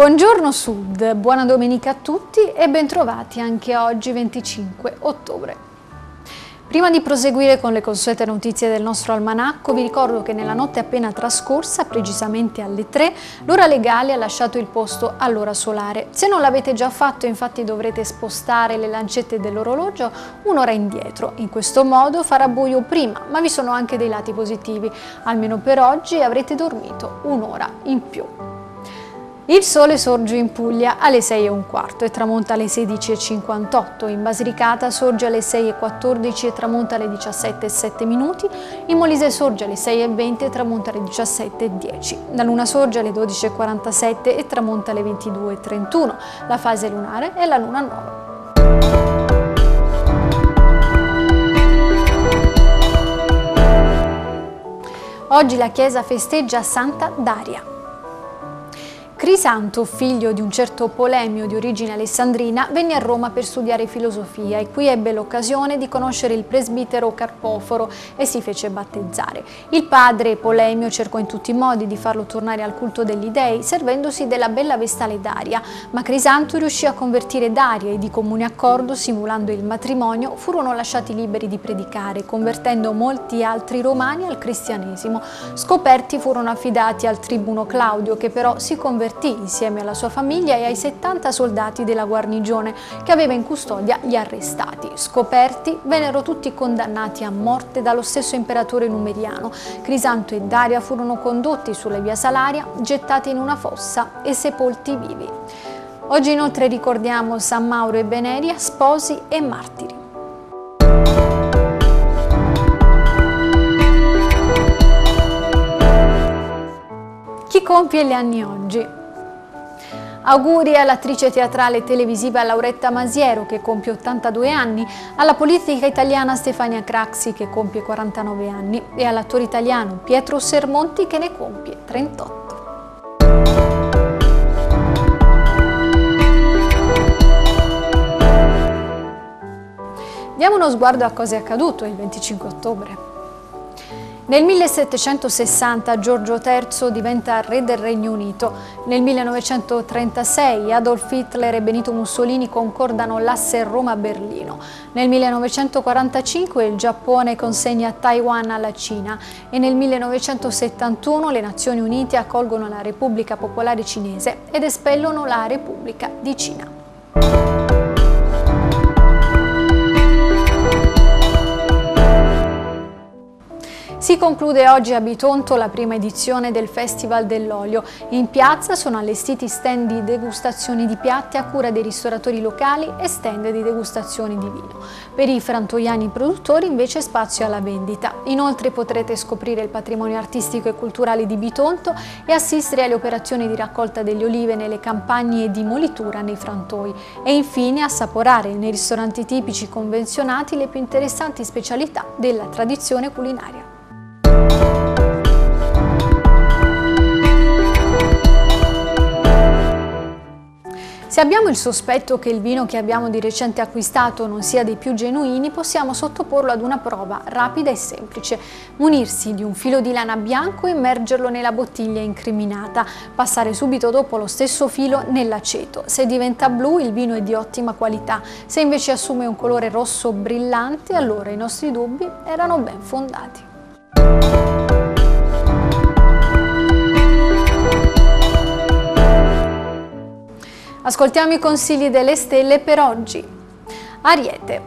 Buongiorno Sud, buona domenica a tutti e bentrovati anche oggi 25 ottobre. Prima di proseguire con le consuete notizie del nostro almanacco, vi ricordo che nella notte appena trascorsa, precisamente alle 3, l'ora legale ha lasciato il posto all'ora solare. Se non l'avete già fatto, infatti dovrete spostare le lancette dell'orologio un'ora indietro. In questo modo farà buio prima, ma vi sono anche dei lati positivi. Almeno per oggi avrete dormito un'ora in più. Il sole sorge in Puglia alle 6.15 e tramonta alle 16.58, in Basilicata sorge alle 6.14 e tramonta alle 17.07 minuti, in Molise sorge alle 6.20 e tramonta alle 17.10, la luna sorge alle 12.47 e tramonta alle 22.31, la fase lunare è la luna nuova. Oggi la Chiesa festeggia Santa Daria. Crisanto, figlio di un certo Polemio di origine alessandrina, venne a Roma per studiare filosofia e qui ebbe l'occasione di conoscere il presbitero Carpoforo e si fece battezzare. Il padre Polemio cercò in tutti i modi di farlo tornare al culto degli dei, servendosi della bella vestale Daria, ma Crisanto riuscì a convertire Daria e di comune accordo, simulando il matrimonio, furono lasciati liberi di predicare, convertendo molti altri romani al cristianesimo. Scoperti furono affidati al tribuno Claudio, che però si convertì convertì insieme alla sua famiglia e ai 70 soldati della guarnigione che aveva in custodia gli arrestati. Scoperti, vennero tutti condannati a morte dallo stesso imperatore numeriano. Crisanto e Daria furono condotti sulla via Salaria, gettati in una fossa e sepolti vivi. Oggi inoltre ricordiamo San Mauro e Beneria, sposi e martiri. Chi compie gli anni oggi? Auguri all'attrice teatrale e televisiva Lauretta Masiero che compie 82 anni, alla politica italiana Stefania Craxi che compie 49 anni e all'attore italiano Pietro Sermonti che ne compie 38. Diamo uno sguardo a cosa è accaduto il 25 ottobre. Nel 1760 Giorgio III diventa re del Regno Unito. Nel 1936 Adolf Hitler e Benito Mussolini concordano l'asse Roma-Berlino. Nel 1945 il Giappone consegna Taiwan alla Cina e nel 1971 le Nazioni Unite accolgono la Repubblica Popolare Cinese ed espellono la Repubblica di Cina. Si conclude oggi a Bitonto la prima edizione del Festival dell'Olio. In piazza sono allestiti stand di degustazioni di piatti a cura dei ristoratori locali e stand di degustazioni di vino. Per i frantoiani produttori invece spazio alla vendita. Inoltre potrete scoprire il patrimonio artistico e culturale di Bitonto e assistere alle operazioni di raccolta delle olive nelle campagne di molitura nei frantoi e infine assaporare nei ristoranti tipici convenzionati le più interessanti specialità della tradizione culinaria. Se abbiamo il sospetto che il vino che abbiamo di recente acquistato non sia dei più genuini, possiamo sottoporlo ad una prova rapida e semplice. Munirsi di un filo di lana bianco e immergerlo nella bottiglia incriminata. Passare subito dopo lo stesso filo nell'aceto. Se diventa blu il vino è di ottima qualità, se invece assume un colore rosso brillante allora i nostri dubbi erano ben fondati. Ascoltiamo i consigli delle stelle per oggi. Ariete.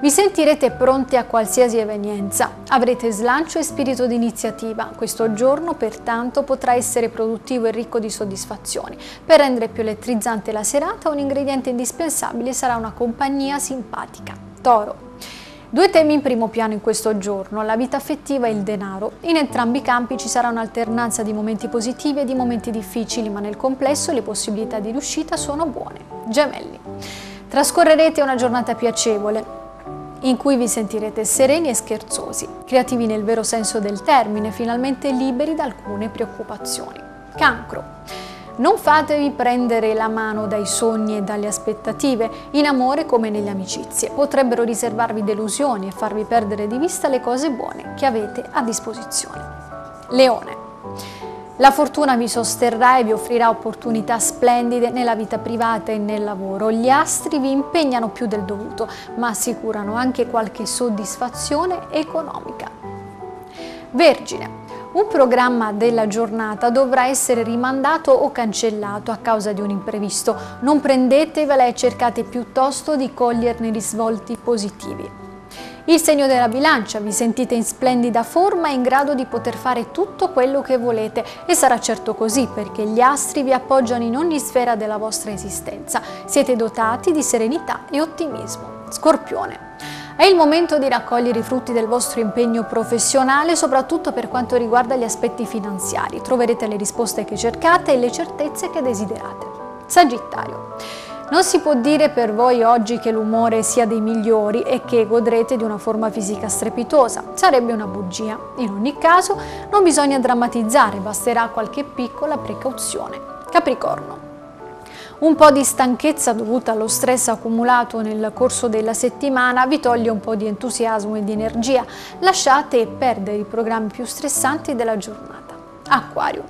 Vi sentirete pronti a qualsiasi evenienza, avrete slancio e spirito di iniziativa. Questo giorno pertanto potrà essere produttivo e ricco di soddisfazioni. Per rendere più elettrizzante la serata un ingrediente indispensabile sarà una compagnia simpatica. Toro. Due temi in primo piano in questo giorno, la vita affettiva e il denaro. In entrambi i campi ci sarà un'alternanza di momenti positivi e di momenti difficili, ma nel complesso le possibilità di riuscita sono buone. Gemelli. Trascorrerete una giornata piacevole, in cui vi sentirete sereni e scherzosi, creativi nel vero senso del termine, finalmente liberi da alcune preoccupazioni. Cancro. Non fatevi prendere la mano dai sogni e dalle aspettative, in amore come nelle amicizie. Potrebbero riservarvi delusioni e farvi perdere di vista le cose buone che avete a disposizione. Leone. La fortuna vi sosterrà e vi offrirà opportunità splendide nella vita privata e nel lavoro. Gli astri vi impegnano più del dovuto, ma assicurano anche qualche soddisfazione economica. Vergine. Un programma della giornata dovrà essere rimandato o cancellato a causa di un imprevisto. Non prendetevela e cercate piuttosto di coglierne risvolti positivi. Il segno della bilancia, vi sentite in splendida forma e in grado di poter fare tutto quello che volete e sarà certo così perché gli astri vi appoggiano in ogni sfera della vostra esistenza. Siete dotati di serenità e ottimismo. Scorpione. È il momento di raccogliere i frutti del vostro impegno professionale, soprattutto per quanto riguarda gli aspetti finanziari. Troverete le risposte che cercate e le certezze che desiderate. Sagittario. Non si può dire per voi oggi che l'umore sia dei migliori e che godrete di una forma fisica strepitosa, sarebbe una bugia. In ogni caso non bisogna drammatizzare, basterà qualche piccola precauzione. Capricorno. Un po' di stanchezza dovuta allo stress accumulato nel corso della settimana vi toglie un po' di entusiasmo e di energia. Lasciate perdere i programmi più stressanti della giornata. Acquario.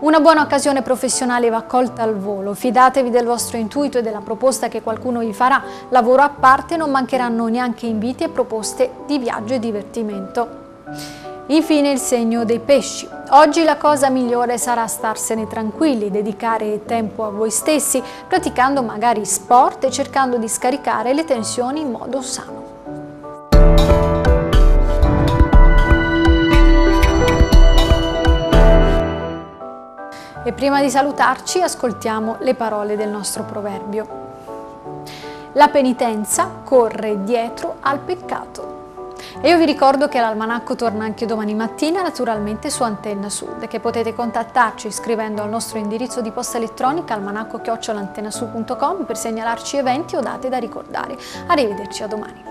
Una buona occasione professionale va colta al volo, fidatevi del vostro intuito e della proposta che qualcuno vi farà, lavoro a parte non mancheranno neanche inviti e proposte di viaggio e divertimento. Infine il segno dei pesci. Oggi la cosa migliore sarà starsene tranquilli, dedicare tempo a voi stessi, praticando magari sport e cercando di scaricare le tensioni in modo sano. E prima di salutarci ascoltiamo le parole del nostro proverbio. La penitenza corre dietro al peccato. E io vi ricordo che l'almanacco torna anche domani mattina, naturalmente su Antenna Sud, che potete contattarci scrivendo al nostro indirizzo di posta elettronica almanacco-antennasud.com per segnalarci eventi o date da ricordare. Arrivederci a domani.